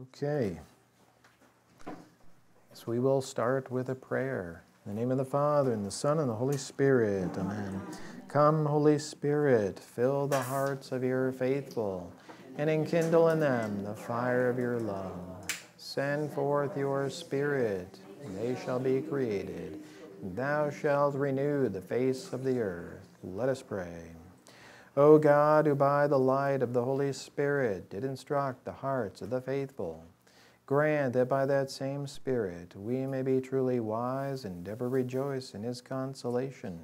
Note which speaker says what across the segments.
Speaker 1: Okay. So we will start with a prayer. In the name of the Father, and the Son, and the Holy Spirit. Amen. Come, Holy Spirit, fill the hearts of your faithful, and enkindle in them the fire of your love. Send forth your Spirit, and they shall be created. Thou shalt renew the face of the earth. Let us pray. O God, who by the light of the Holy Spirit did instruct the hearts of the faithful, grant that by that same Spirit we may be truly wise and ever rejoice in his consolation.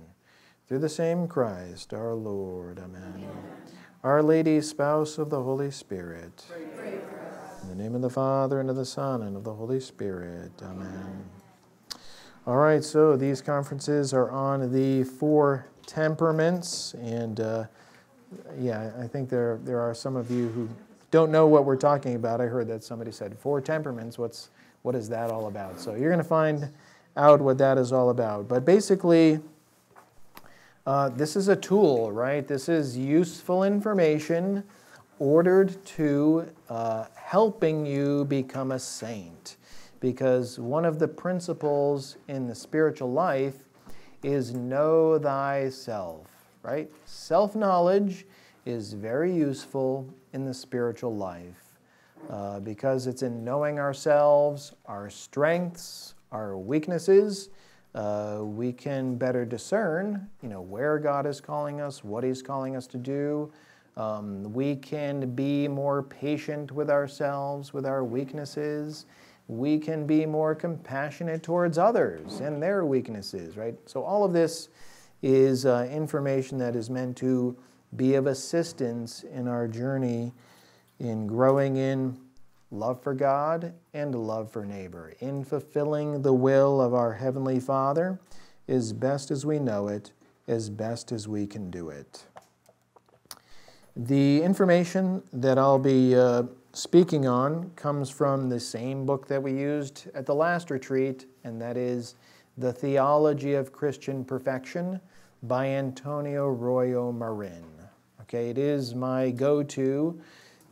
Speaker 1: Through the same Christ our Lord. Amen. Amen. Our Lady, spouse of the Holy Spirit. In the name of the Father, and of the Son, and of the Holy Spirit. Amen. All right, so these conferences are on the four temperaments, and uh, yeah, I think there, there are some of you who don't know what we're talking about. I heard that somebody said, four temperaments, what's, what is that all about? So you're going to find out what that is all about. But basically, uh, this is a tool, right? This is useful information ordered to uh, helping you become a saint. Because one of the principles in the spiritual life is know thyself right? Self knowledge is very useful in the spiritual life uh, because it's in knowing ourselves, our strengths, our weaknesses. Uh, we can better discern, you know, where God is calling us, what He's calling us to do. Um, we can be more patient with ourselves, with our weaknesses. We can be more compassionate towards others and their weaknesses, right? So all of this is uh, information that is meant to be of assistance in our journey in growing in love for God and love for neighbor, in fulfilling the will of our Heavenly Father as best as we know it, as best as we can do it. The information that I'll be uh, speaking on comes from the same book that we used at the last retreat, and that is The Theology of Christian Perfection by Antonio Royo Marin. Okay, it is my go-to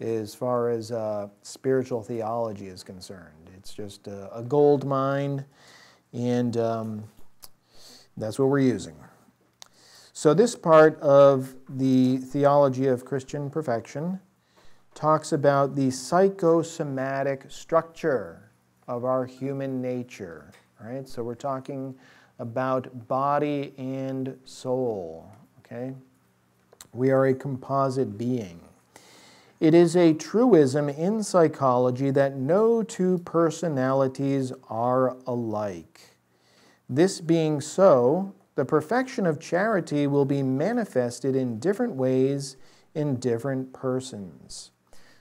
Speaker 1: as far as uh, spiritual theology is concerned. It's just a, a gold mine, and um, that's what we're using. So this part of the theology of Christian perfection talks about the psychosomatic structure of our human nature. Right? So we're talking about body and soul. Okay? We are a composite being. It is a truism in psychology that no two personalities are alike. This being so, the perfection of charity will be manifested in different ways in different persons.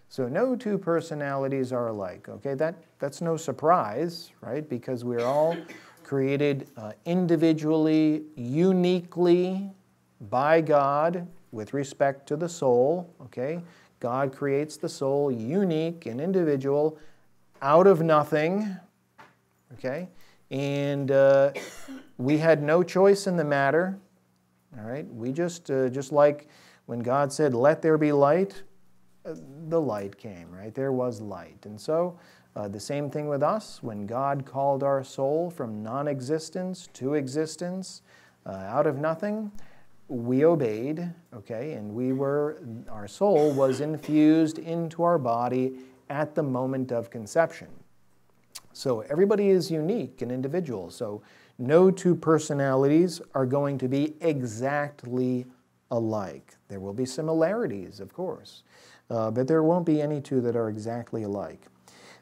Speaker 1: So no two personalities are alike. Okay, that, that's no surprise, right? Because we're all created uh, individually, uniquely by God with respect to the soul. Okay? God creates the soul unique and individual out of nothing. Okay? And uh, we had no choice in the matter. All right? We just, uh, just like when God said, let there be light, the light came, right? There was light. And so uh, the same thing with us. When God called our soul from non existence to existence, uh, out of nothing, we obeyed, okay, and we were, our soul was infused into our body at the moment of conception. So everybody is unique and individual. So no two personalities are going to be exactly alike. There will be similarities, of course, uh, but there won't be any two that are exactly alike.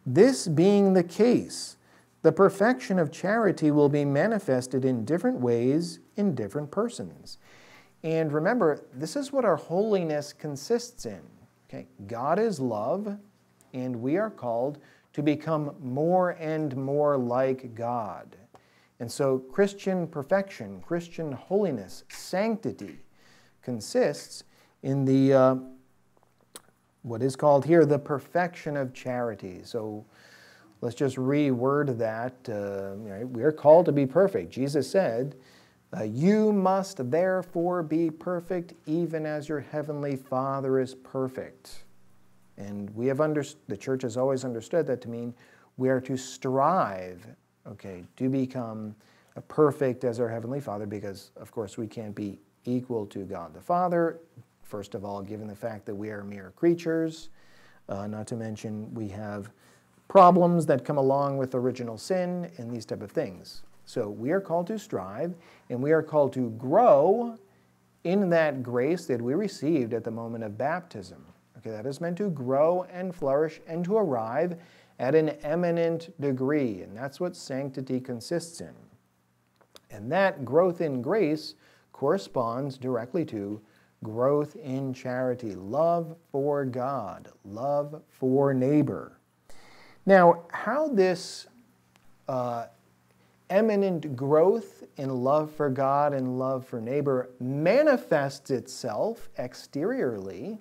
Speaker 1: This being the case, the perfection of charity will be manifested in different ways in different persons. And remember, this is what our holiness consists in. Okay? God is love, and we are called to become more and more like God. And so, Christian perfection, Christian holiness, sanctity consists in the uh, what is called here the perfection of charity. So let's just reword that. Uh, right? We are called to be perfect. Jesus said, uh, You must therefore be perfect, even as your heavenly Father is perfect. And we have under, the church has always understood that to mean we are to strive, okay, to become perfect as our Heavenly Father, because of course we can't be equal to God the Father. First of all, given the fact that we are mere creatures, uh, not to mention we have problems that come along with original sin and these type of things. So we are called to strive and we are called to grow in that grace that we received at the moment of baptism. Okay, that is meant to grow and flourish and to arrive at an eminent degree, and that's what sanctity consists in. And that growth in grace corresponds directly to growth in charity, love for God, love for neighbor. Now, how this uh, eminent growth in love for God and love for neighbor manifests itself exteriorly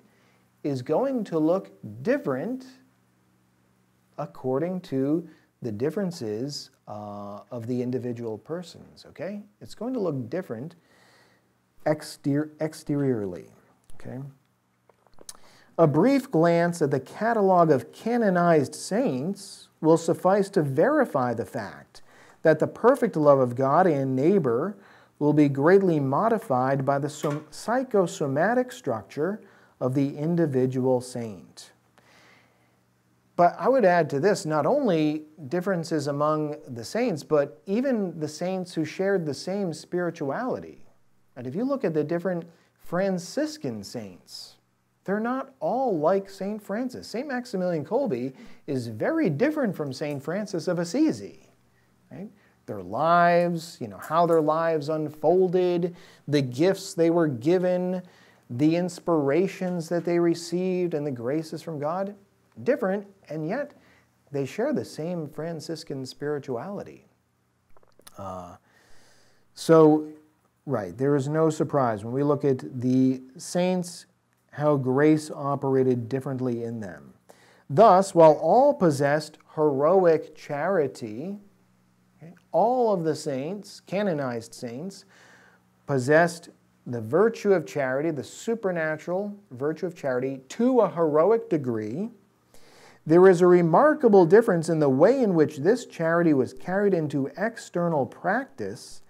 Speaker 1: is going to look different according to the differences uh, of the individual persons, okay? It's going to look different exter exteriorly, okay? A brief glance at the catalog of canonized saints will suffice to verify the fact that the perfect love of God and neighbor will be greatly modified by the psychosomatic structure of the individual saint. But I would add to this not only differences among the saints, but even the saints who shared the same spirituality. And if you look at the different Franciscan saints, they're not all like St. Francis. St. Maximilian Kolbe is very different from St. Francis of Assisi. Right? Their lives, you know, how their lives unfolded, the gifts they were given, the inspirations that they received, and the graces from God, different, and yet they share the same Franciscan spirituality. Uh, so, right, there is no surprise when we look at the saints, how grace operated differently in them. Thus, while all possessed heroic charity, okay, all of the saints, canonized saints, possessed the virtue of charity, the supernatural virtue of charity, to a heroic degree, there is a remarkable difference in the way in which this charity was carried into external practice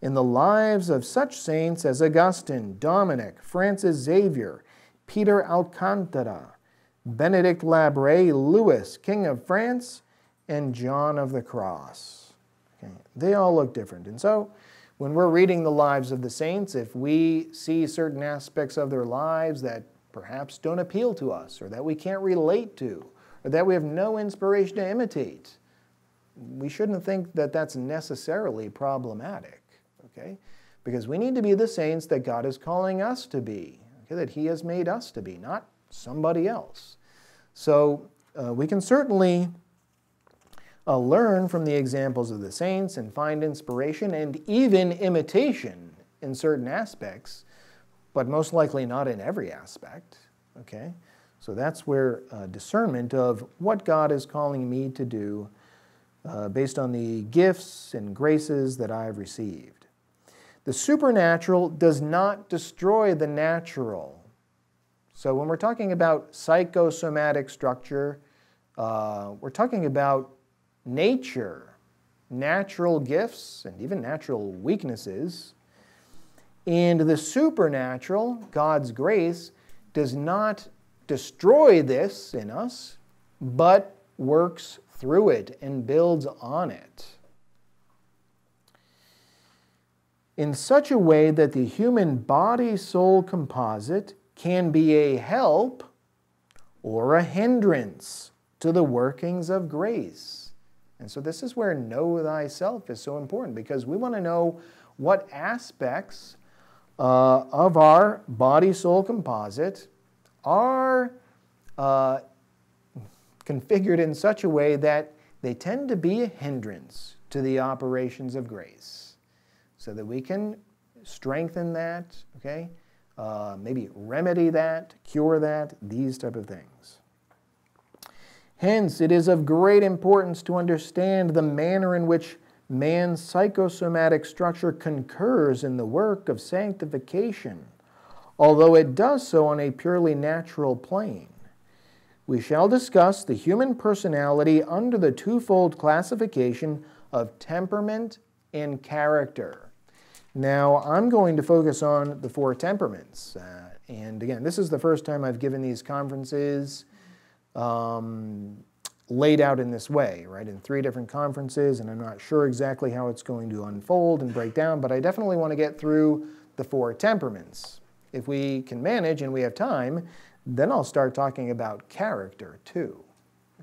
Speaker 1: in the lives of such saints as Augustine, Dominic, Francis Xavier, Peter Alcantara, Benedict Labre, Louis, King of France, and John of the Cross. Okay. They all look different. And so, when we're reading the lives of the saints, if we see certain aspects of their lives that perhaps don't appeal to us or that we can't relate to, or that we have no inspiration to imitate. We shouldn't think that that's necessarily problematic, okay? Because we need to be the saints that God is calling us to be, okay? that He has made us to be, not somebody else. So uh, we can certainly uh, learn from the examples of the saints and find inspiration and even imitation in certain aspects, but most likely not in every aspect, okay? So that's where uh, discernment of what God is calling me to do uh, based on the gifts and graces that I have received. The supernatural does not destroy the natural. So when we're talking about psychosomatic structure, uh, we're talking about nature, natural gifts, and even natural weaknesses. And the supernatural, God's grace, does not destroy this in us, but works through it and builds on it. In such a way that the human body soul composite can be a help or a hindrance to the workings of grace. And so, this is where know thyself is so important because we want to know what aspects uh, of our body soul composite are uh, configured in such a way that they tend to be a hindrance to the operations of grace so that we can strengthen that, okay? Uh, maybe remedy that, cure that, these type of things. Hence, it is of great importance to understand the manner in which man's psychosomatic structure concurs in the work of sanctification although it does so on a purely natural plane. we shall discuss the human personality under the twofold classification of temperament and character. Now, I'm going to focus on the four temperaments. Uh, and again, this is the first time I've given these conferences um, laid out in this way, right, in three different conferences, and I'm not sure exactly how it's going to unfold and break down, but I definitely want to get through the four temperaments. If we can manage and we have time, then I'll start talking about character too.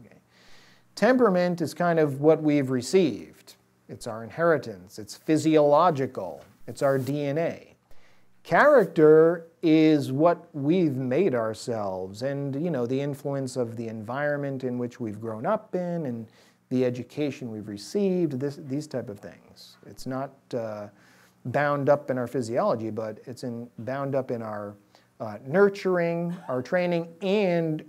Speaker 1: Okay. Temperament is kind of what we've received. It's our inheritance, it's physiological, it's our DNA. Character is what we've made ourselves and you know the influence of the environment in which we've grown up in and the education we've received, this, these type of things. It's not uh, bound up in our physiology, but it's in, bound up in our uh, nurturing, our training, and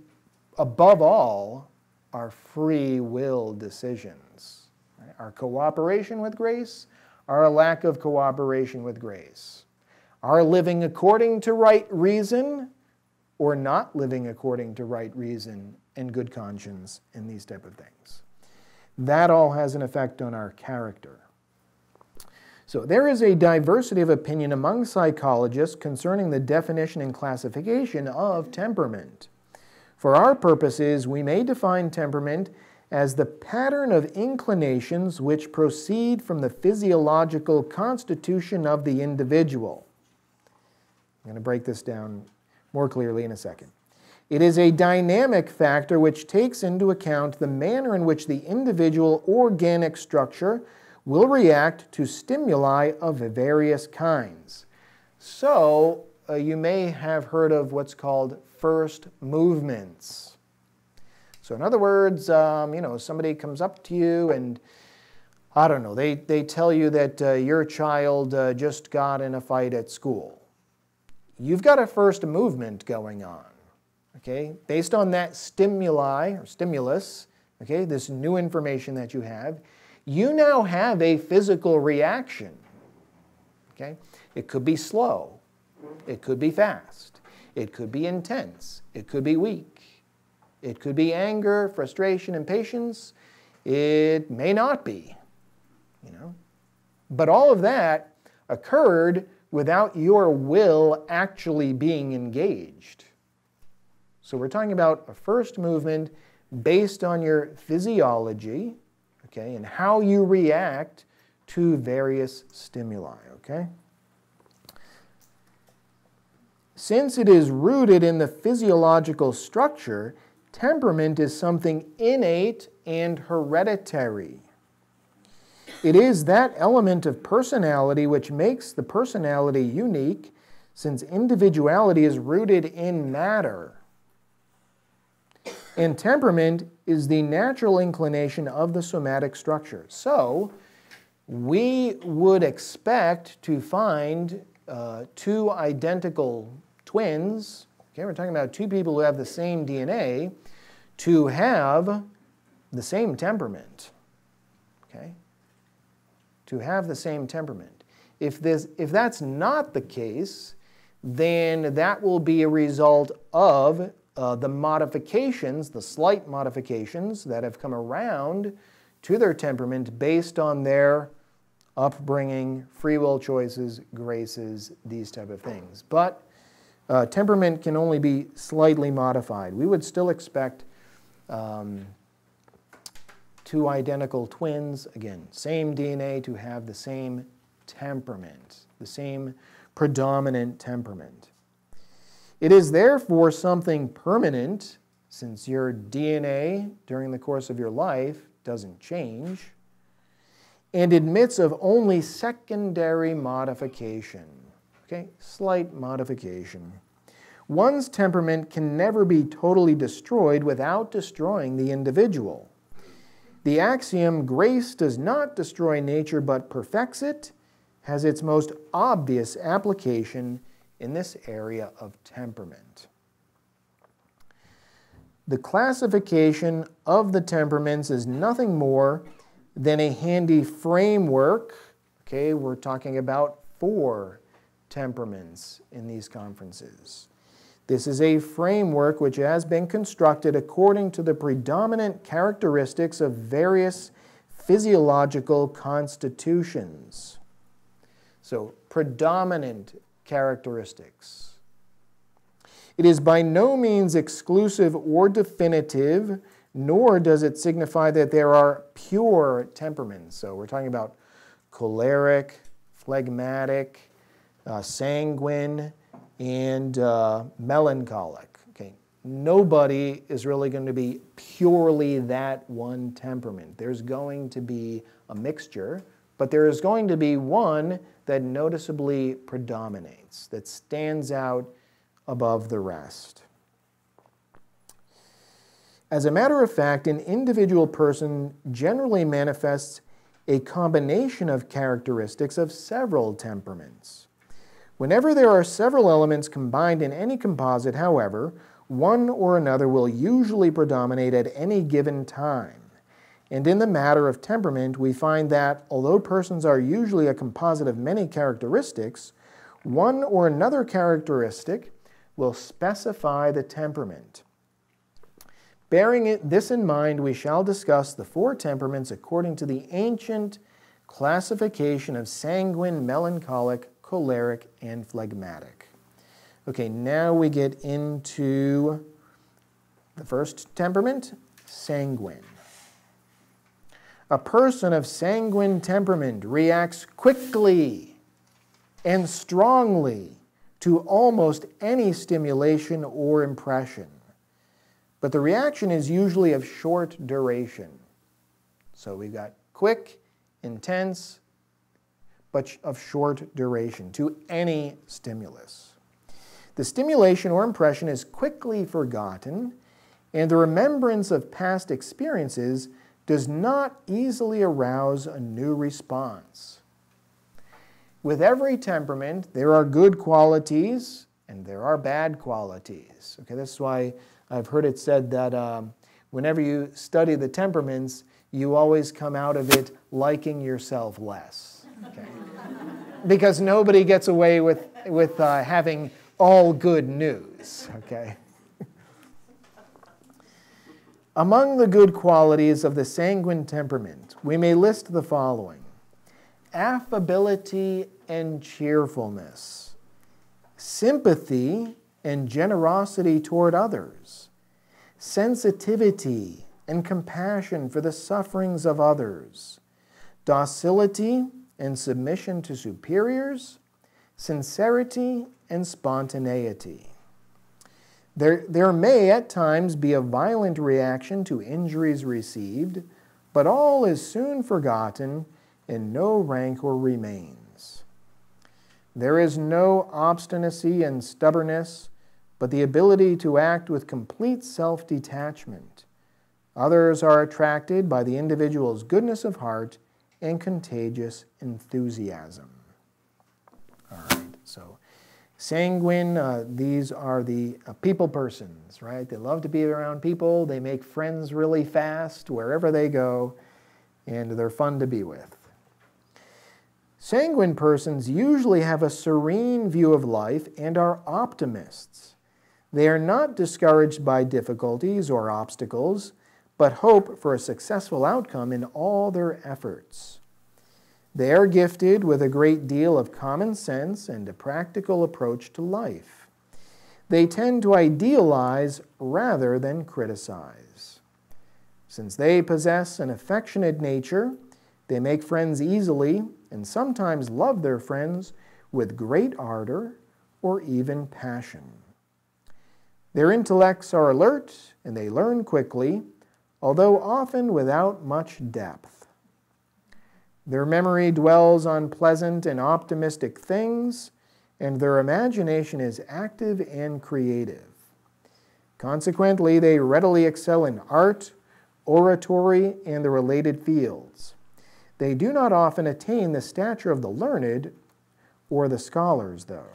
Speaker 1: above all, our free will decisions. Right? Our cooperation with grace, our lack of cooperation with grace. Our living according to right reason or not living according to right reason and good conscience and these type of things. That all has an effect on our character. So there is a diversity of opinion among psychologists concerning the definition and classification of temperament. For our purposes, we may define temperament as the pattern of inclinations which proceed from the physiological constitution of the individual. I'm going to break this down more clearly in a second. It is a dynamic factor which takes into account the manner in which the individual organic structure will react to stimuli of various kinds. So, uh, you may have heard of what's called first movements. So, in other words, um, you know, somebody comes up to you and I don't know, they, they tell you that uh, your child uh, just got in a fight at school. You've got a first movement going on, okay, based on that stimuli or stimulus, okay, this new information that you have you now have a physical reaction. Okay? It could be slow. It could be fast. It could be intense. It could be weak. It could be anger, frustration, impatience. It may not be. You know? But all of that occurred without your will actually being engaged. So we're talking about a first movement based on your physiology, okay, and how you react to various stimuli, okay? Since it is rooted in the physiological structure, temperament is something innate and hereditary. It is that element of personality which makes the personality unique, since individuality is rooted in matter. And temperament is the natural inclination of the somatic structure. So, we would expect to find uh, two identical twins, okay, we're talking about two people who have the same DNA, to have the same temperament, okay? To have the same temperament. If, this, if that's not the case, then that will be a result of uh, the modifications, the slight modifications that have come around to their temperament based on their upbringing, free will choices, graces, these type of things. But uh, temperament can only be slightly modified. We would still expect um, two identical twins, again, same DNA, to have the same temperament, the same predominant temperament. It is therefore something permanent, since your DNA during the course of your life doesn't change, and admits of only secondary modification. Okay, slight modification. One's temperament can never be totally destroyed without destroying the individual. The axiom, grace does not destroy nature but perfects it, has its most obvious application in this area of temperament. The classification of the temperaments is nothing more than a handy framework. Okay, we're talking about four temperaments in these conferences. This is a framework which has been constructed according to the predominant characteristics of various physiological constitutions. So, predominant characteristics. It is by no means exclusive or definitive, nor does it signify that there are pure temperaments. So, we're talking about choleric, phlegmatic, uh, sanguine, and uh, melancholic. Okay, nobody is really going to be purely that one temperament. There's going to be a mixture, but there is going to be one that noticeably predominates, that stands out above the rest. As a matter of fact, an individual person generally manifests a combination of characteristics of several temperaments. Whenever there are several elements combined in any composite, however, one or another will usually predominate at any given time. And in the matter of temperament, we find that although persons are usually a composite of many characteristics, one or another characteristic will specify the temperament. Bearing this in mind, we shall discuss the four temperaments according to the ancient classification of sanguine, melancholic, choleric, and phlegmatic. Okay, now we get into the first temperament, sanguine. A person of sanguine temperament reacts quickly and strongly to almost any stimulation or impression but the reaction is usually of short duration. So we've got quick, intense, but of short duration to any stimulus. The stimulation or impression is quickly forgotten, and the remembrance of past experiences does not easily arouse a new response. With every temperament, there are good qualities and there are bad qualities. Okay, that's why I've heard it said that um, whenever you study the temperaments, you always come out of it liking yourself less. Okay? because nobody gets away with, with uh, having all good news. Okay? Among the good qualities of the sanguine temperament, we may list the following affability and cheerfulness, sympathy and generosity toward others, sensitivity and compassion for the sufferings of others, docility and submission to superiors, sincerity and spontaneity. There, there may at times be a violent reaction to injuries received, but all is soon forgotten and no rancor remains. There is no obstinacy and stubbornness but the ability to act with complete self detachment. Others are attracted by the individual's goodness of heart and contagious enthusiasm. All right, so sanguine, uh, these are the uh, people persons, right? They love to be around people, they make friends really fast wherever they go, and they're fun to be with. Sanguine persons usually have a serene view of life and are optimists. They are not discouraged by difficulties or obstacles, but hope for a successful outcome in all their efforts. They are gifted with a great deal of common sense and a practical approach to life. They tend to idealize rather than criticize. Since they possess an affectionate nature, they make friends easily and sometimes love their friends with great ardor or even passion. Their intellects are alert and they learn quickly, although often without much depth. Their memory dwells on pleasant and optimistic things, and their imagination is active and creative. Consequently, they readily excel in art, oratory, and the related fields. They do not often attain the stature of the learned or the scholars, though.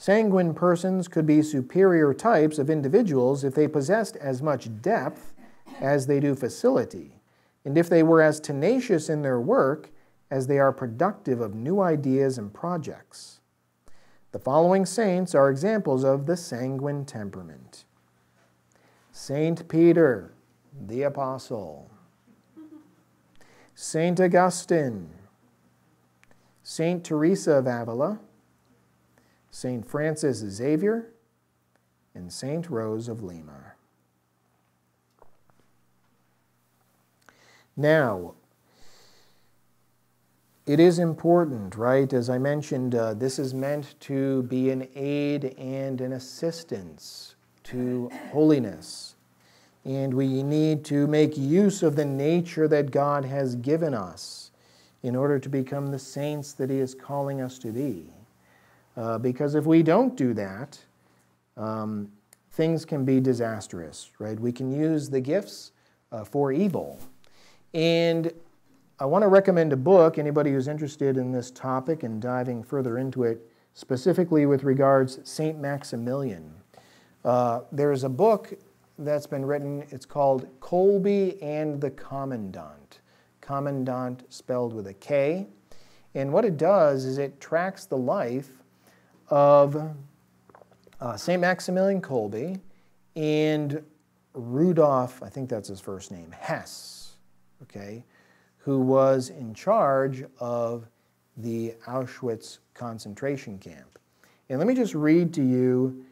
Speaker 1: Sanguine persons could be superior types of individuals if they possessed as much depth as they do facility, and if they were as tenacious in their work as they are productive of new ideas and projects. The following saints are examples of the sanguine temperament. Saint Peter, the Apostle, Saint Augustine, Saint Teresa of Avila, Saint Francis Xavier, and Saint Rose of Lima. Now, it is important, right? As I mentioned, uh, this is meant to be an aid and an assistance to holiness. And we need to make use of the nature that God has given us in order to become the saints that He is calling us to be. Uh, because if we don't do that, um, things can be disastrous, right? We can use the gifts uh, for evil. And I want to recommend a book, anybody who's interested in this topic and diving further into it, specifically with regards St. Maximilian. Uh, there's a book that's been written, it's called Kolbe and the Commandant. Commandant spelled with a K. And what it does is it tracks the life of uh, St. Maximilian Kolbe and Rudolf, I think that's his first name, Hess, okay, who was in charge of the Auschwitz concentration camp. And let me just read to you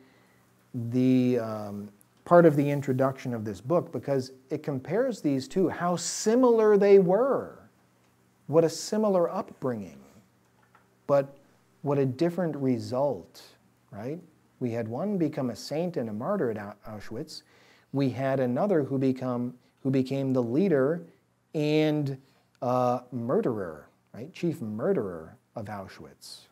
Speaker 1: the um, part of the introduction of this book because it compares these two, how similar they were. What a similar upbringing. But what a different result, right? We had one become a saint and a martyr at Auschwitz. We had another who, become, who became the leader and uh, murderer, right? Chief murderer of Auschwitz.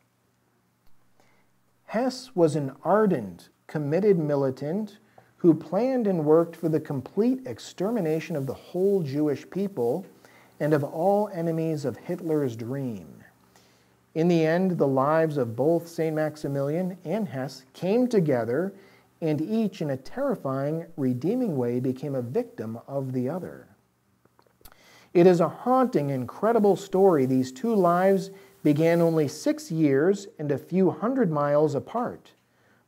Speaker 1: Hess was an ardent, committed militant who planned and worked for the complete extermination of the whole Jewish people and of all enemies of Hitler's dream. In the end, the lives of both St. Maximilian and Hess came together, and each, in a terrifying, redeeming way, became a victim of the other. It is a haunting, incredible story. These two lives began only six years and a few hundred miles apart.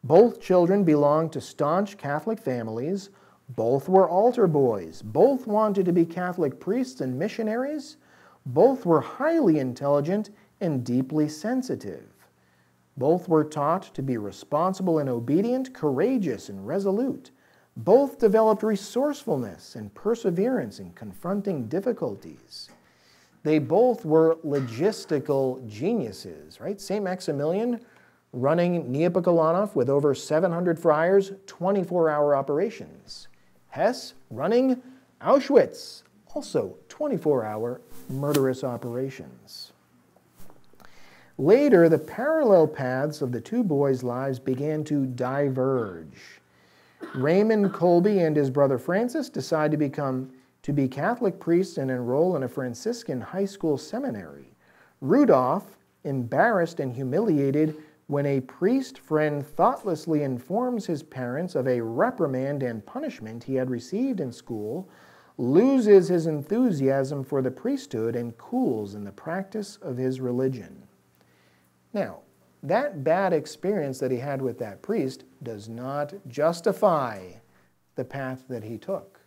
Speaker 1: Both children belonged to staunch Catholic families. Both were altar boys. Both wanted to be Catholic priests and missionaries. Both were highly intelligent and deeply sensitive. Both were taught to be responsible and obedient, courageous and resolute. Both developed resourcefulness and perseverance in confronting difficulties. They both were logistical geniuses, right? St. Maximilian running Niepokalanów with over 700 friars, 24 hour operations. Hess running Auschwitz, also 24 hour murderous operations. Later, the parallel paths of the two boys' lives began to diverge. Raymond Kolbe and his brother Francis decide to become to be Catholic priests and enroll in a Franciscan high school seminary. Rudolph, embarrassed and humiliated when a priest friend thoughtlessly informs his parents of a reprimand and punishment he had received in school, loses his enthusiasm for the priesthood and cools in the practice of his religion. Now, that bad experience that he had with that priest does not justify the path that he took.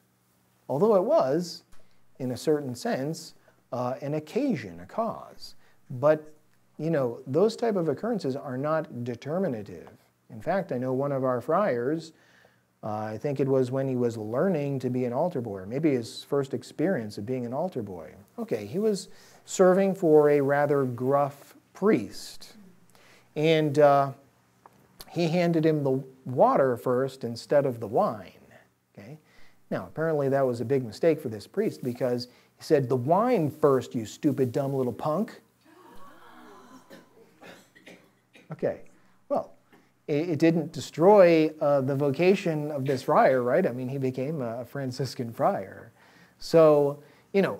Speaker 1: Although it was, in a certain sense, uh, an occasion, a cause. But, you know, those type of occurrences are not determinative. In fact, I know one of our friars, uh, I think it was when he was learning to be an altar boy, maybe his first experience of being an altar boy. Okay, he was serving for a rather gruff priest. And uh, he handed him the water first instead of the wine. Okay? Now, apparently that was a big mistake for this priest because he said, The wine first, you stupid, dumb little punk. Okay, well, it, it didn't destroy uh, the vocation of this friar, right? I mean, he became a Franciscan friar. So, you know,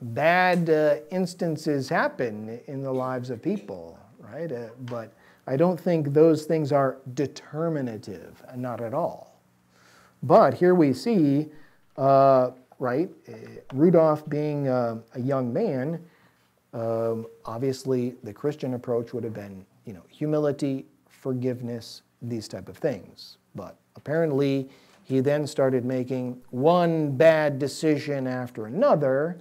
Speaker 1: bad uh, instances happen in the lives of people right? Uh, but I don't think those things are determinative, not at all. But here we see, uh, right, uh, Rudolph being uh, a young man, um, obviously the Christian approach would have been, you know, humility forgiveness, these type of things. But apparently, he then started making one bad decision after another,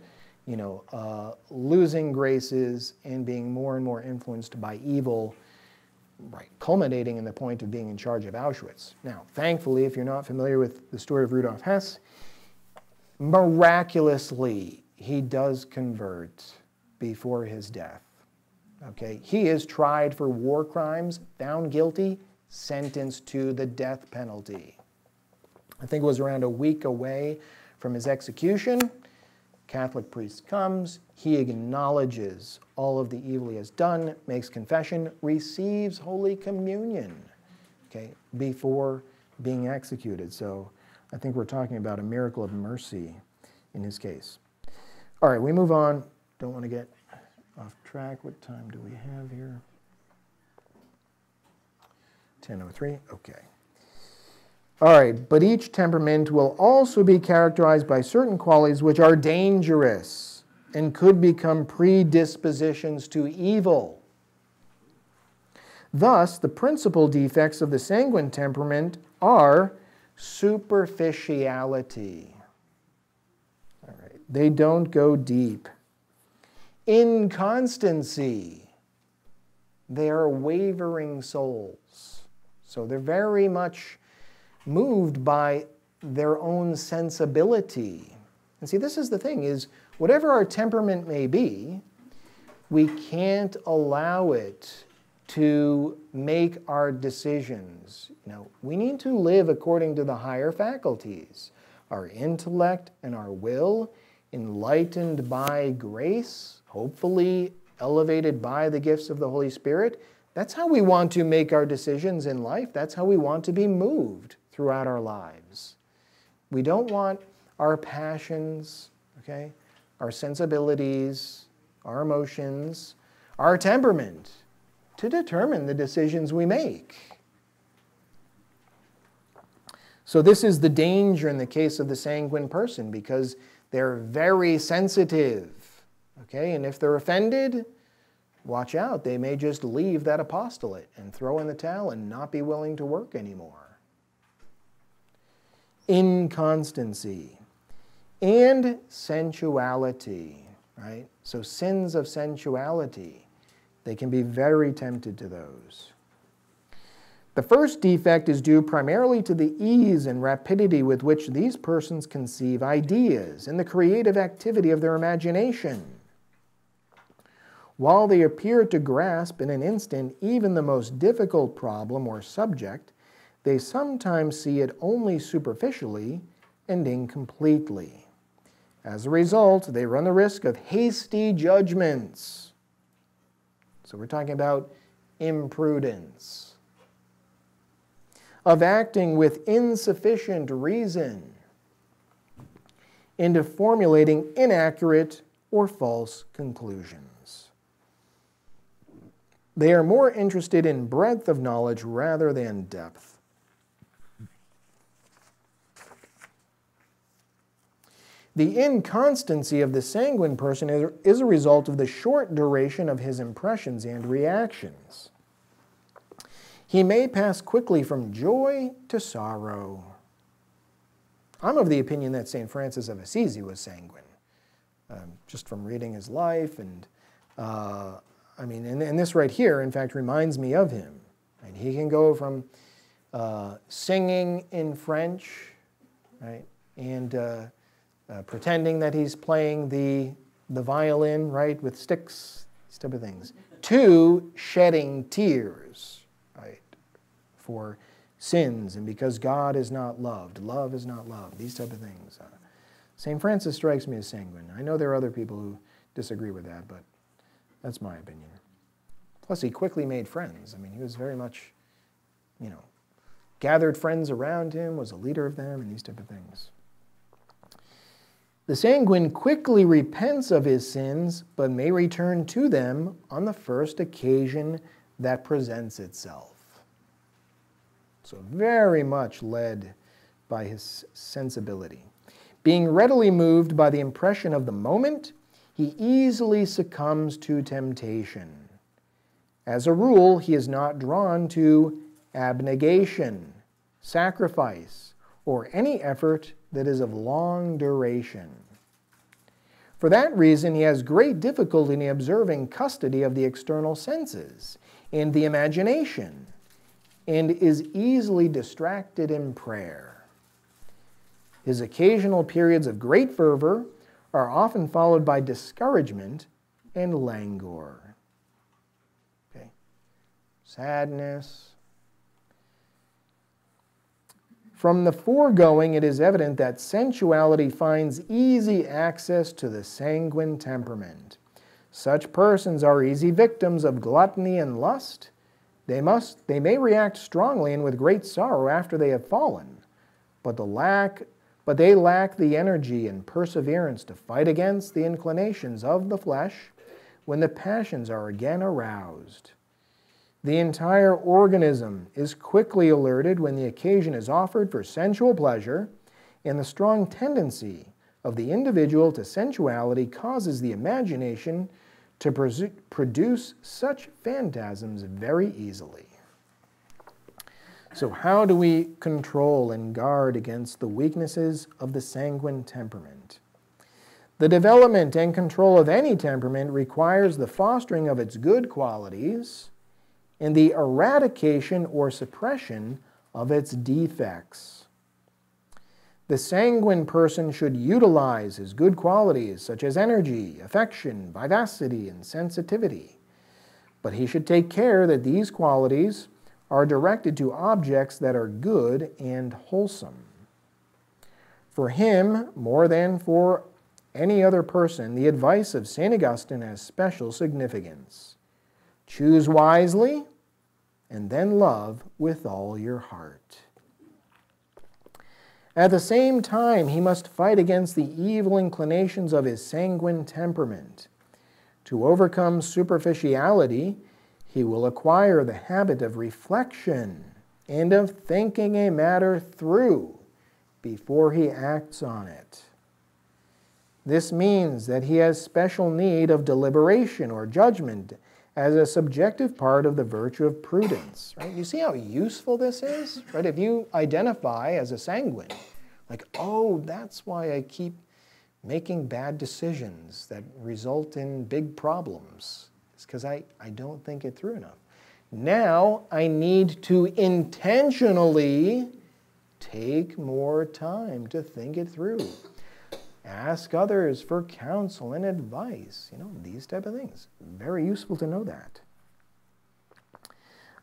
Speaker 1: you know, uh, losing graces and being more and more influenced by evil, right, culminating in the point of being in charge of Auschwitz. Now, thankfully, if you're not familiar with the story of Rudolf Hess, miraculously, he does convert before his death. Okay, he is tried for war crimes, found guilty, sentenced to the death penalty. I think it was around a week away from his execution. Catholic priest comes, he acknowledges all of the evil he has done, makes confession, receives Holy Communion, okay, before being executed. So I think we're talking about a miracle of mercy in his case. All right, we move on. Don't want to get off track. What time do we have here? 10.03, okay. All right, but each temperament will also be characterized by certain qualities which are dangerous and could become predispositions to evil. Thus, the principal defects of the sanguine temperament are superficiality. All right, they don't go deep. Inconstancy. They are wavering souls. So they're very much moved by their own sensibility. And see, this is the thing is whatever our temperament may be, we can't allow it to make our decisions. You know, we need to live according to the higher faculties, our intellect and our will, enlightened by grace, hopefully elevated by the gifts of the Holy Spirit. That's how we want to make our decisions in life. That's how we want to be moved throughout our lives. We don't want our passions, okay, our sensibilities, our emotions, our temperament to determine the decisions we make. So, this is the danger in the case of the sanguine person because they're very sensitive. Okay, and if they're offended, watch out. They may just leave that apostolate and throw in the towel and not be willing to work anymore inconstancy, and sensuality, right? So sins of sensuality, they can be very tempted to those. The first defect is due primarily to the ease and rapidity with which these persons conceive ideas and the creative activity of their imagination. While they appear to grasp in an instant even the most difficult problem or subject, they sometimes see it only superficially and incompletely. As a result, they run the risk of hasty judgments. So we're talking about imprudence, of acting with insufficient reason, into formulating inaccurate or false conclusions. They are more interested in breadth of knowledge rather than depth. The inconstancy of the sanguine person is a result of the short duration of his impressions and reactions. He may pass quickly from joy to sorrow. I'm of the opinion that St. Francis of Assisi was sanguine, um, just from reading his life. And uh, I mean, and, and, this right here, in fact, reminds me of him. And he can go from uh, singing in French, right, and uh, uh, pretending that he's playing the, the violin, right, with sticks, these type of things, to shedding tears, right, for sins and because God is not loved. Love is not love, these type of things. Uh, St. Francis strikes me as sanguine. I know there are other people who disagree with that, but that's my opinion. Plus, he quickly made friends. I mean, he was very much, you know, gathered friends around him, was a leader of them, and these type of things. The sanguine quickly repents of his sins, but may return to them on the first occasion that presents itself. So, very much led by his sensibility. Being readily moved by the impression of the moment, he easily succumbs to temptation. As a rule, he is not drawn to abnegation, sacrifice, or any effort that is of long duration. For that reason, he has great difficulty in observing custody of the external senses and the imagination, and is easily distracted in prayer. His occasional periods of great fervor are often followed by discouragement and languor. Okay. Sadness. From the foregoing, it is evident that sensuality finds easy access to the sanguine temperament. Such persons are easy victims of gluttony and lust. They, must, they may react strongly and with great sorrow after they have fallen, but the lack but they lack the energy and perseverance to fight against the inclinations of the flesh when the passions are again aroused. The entire organism is quickly alerted when the occasion is offered for sensual pleasure, and the strong tendency of the individual to sensuality causes the imagination to produce such phantasms very easily. So, how do we control and guard against the weaknesses of the sanguine temperament? The development and control of any temperament requires the fostering of its good qualities and the eradication or suppression of its defects. The sanguine person should utilize his good qualities such as energy, affection, vivacity, and sensitivity. But he should take care that these qualities are directed to objects that are good and wholesome. For him, more than for any other person, the advice of St. Augustine has special significance. Choose wisely, and then love with all your heart. At the same time, he must fight against the evil inclinations of his sanguine temperament. To overcome superficiality, he will acquire the habit of reflection and of thinking a matter through before he acts on it. This means that he has special need of deliberation or judgment as a subjective part of the virtue of prudence. Right? You see how useful this is? Right? If you identify as a sanguine, like, oh, that's why I keep making bad decisions that result in big problems. It's because I, I don't think it through enough. Now I need to intentionally take more time to think it through. Ask others for counsel and advice. You know, these type of things. Very useful to know that.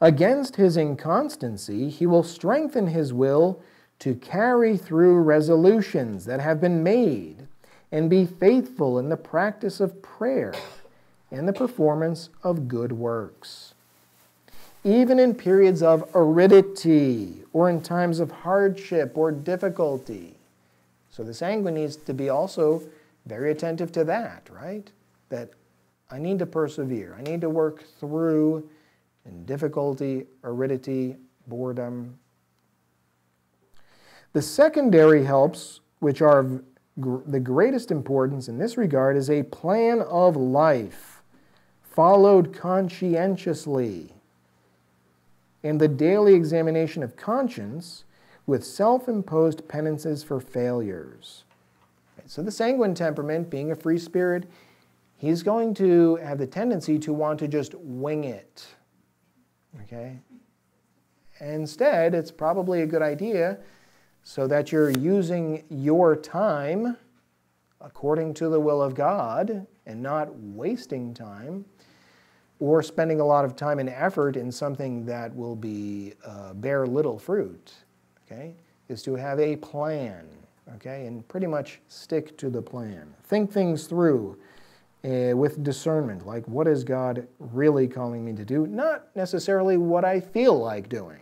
Speaker 1: Against his inconstancy, he will strengthen his will to carry through resolutions that have been made and be faithful in the practice of prayer and the performance of good works. Even in periods of aridity or in times of hardship or difficulty. So the sanguine needs to be also very attentive to that, right? That I need to persevere. I need to work through in difficulty, aridity, boredom. The secondary helps, which are of the greatest importance in this regard, is a plan of life followed conscientiously. And the daily examination of conscience with self imposed penances for failures. So, the sanguine temperament, being a free spirit, he's going to have the tendency to want to just wing it. Okay? Instead, it's probably a good idea so that you're using your time according to the will of God and not wasting time or spending a lot of time and effort in something that will be uh, bear little fruit, okay, is to have a plan, okay, and pretty much stick to the plan. Think things through uh, with discernment, like what is God really calling me to do, not necessarily what I feel like doing.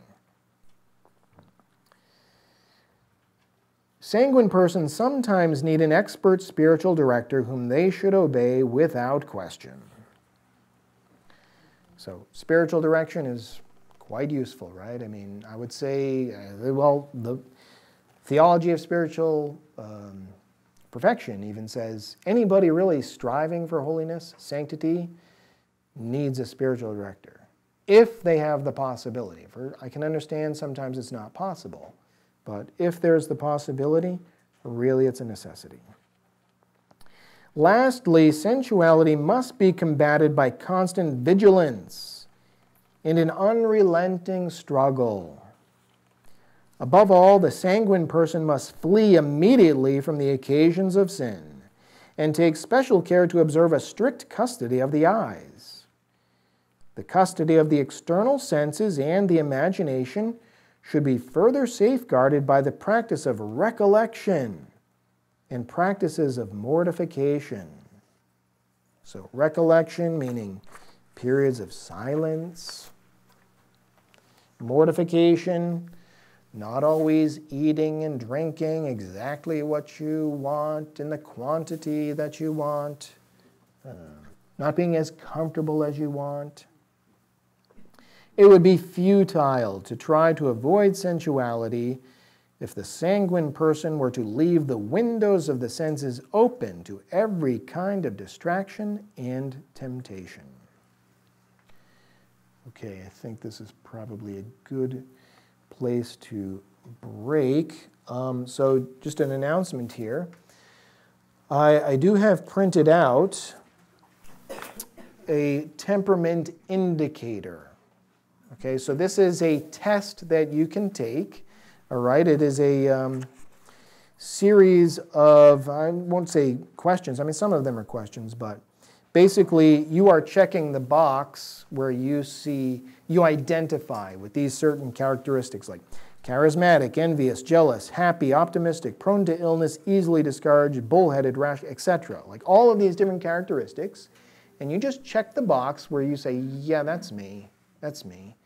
Speaker 1: Sanguine persons sometimes need an expert spiritual director whom they should obey without question. So spiritual direction is quite useful, right? I mean, I would say, uh, well, the theology of spiritual um, perfection even says anybody really striving for holiness, sanctity, needs a spiritual director. if they have the possibility. For I can understand sometimes it's not possible, but if there's the possibility, really it's a necessity. Lastly, sensuality must be combated by constant vigilance and an unrelenting struggle. Above all, the sanguine person must flee immediately from the occasions of sin and take special care to observe a strict custody of the eyes. The custody of the external senses and the imagination should be further safeguarded by the practice of recollection and practices of mortification. So, recollection meaning periods of silence, mortification, not always eating and drinking exactly what you want in the quantity that you want, uh, not being as comfortable as you want. It would be futile to try to avoid sensuality if the sanguine person were to leave the windows of the senses open to every kind of distraction and temptation. Okay, I think this is probably a good place to break. Um, so, just an announcement here. I, I do have printed out a temperament indicator. Okay, so this is a test that you can take all right, it is a um, series of, I won't say questions, I mean, some of them are questions, but basically you are checking the box where you see, you identify with these certain characteristics like charismatic, envious, jealous, happy, optimistic, prone to illness, easily discouraged, bullheaded, rash, etc. Like all of these different characteristics. And you just check the box where you say, yeah, that's me, that's me.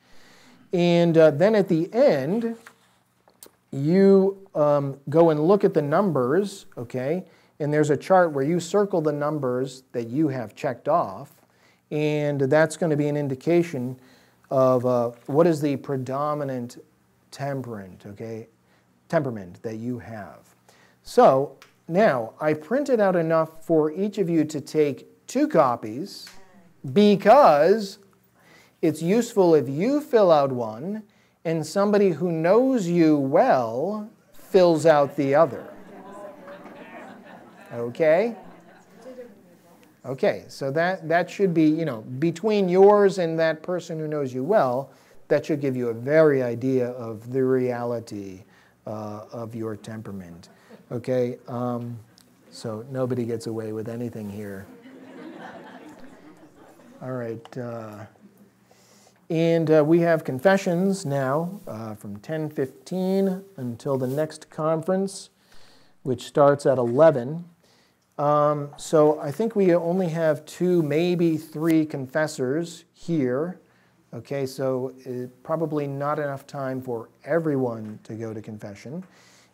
Speaker 1: And uh, then at the end, you um, go and look at the numbers, okay, and there's a chart where you circle the numbers that you have checked off, and that's going to be an indication of uh, what is the predominant temperament, okay, temperament that you have. So now I printed out enough for each of you to take two copies because it's useful if you fill out one and somebody who knows you well fills out the other. Okay? Okay, so that, that should be, you know, between yours and that person who knows you well, that should give you a very idea of the reality uh, of your temperament. Okay? Um, so nobody gets away with anything here. All right. Uh, and uh, we have confessions now uh, from 10:15 until the next conference, which starts at 11. Um, so I think we only have two, maybe three confessors here. Okay, so uh, probably not enough time for everyone to go to confession.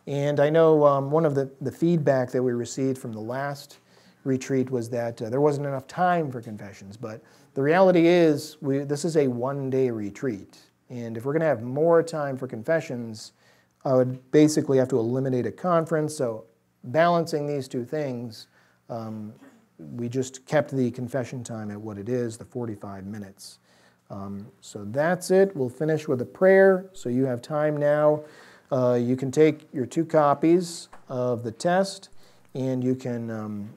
Speaker 1: And I know um, one of the, the feedback that we received from the last retreat was that uh, there wasn't enough time for confessions, but the reality is, we, this is a one day retreat. And if we're going to have more time for confessions, I would basically have to eliminate a conference. So, balancing these two things, um, we just kept the confession time at what it is, the 45 minutes. Um, so that's it. We'll finish with a prayer. So you have time now. Uh, you can take your two copies of the test and you can um,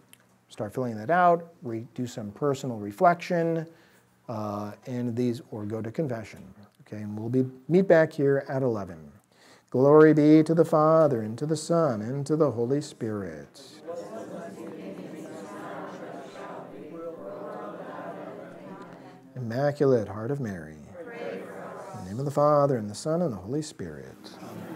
Speaker 1: start filling that out, re- do some personal reflection, uh, and these, or go to confession. Okay, and we'll be meet back here at 11. Glory be to the Father, and to the Son, and to the Holy Spirit. Immaculate Heart of Mary. In the name of the Father, and the Son, and the Holy Spirit. Amen.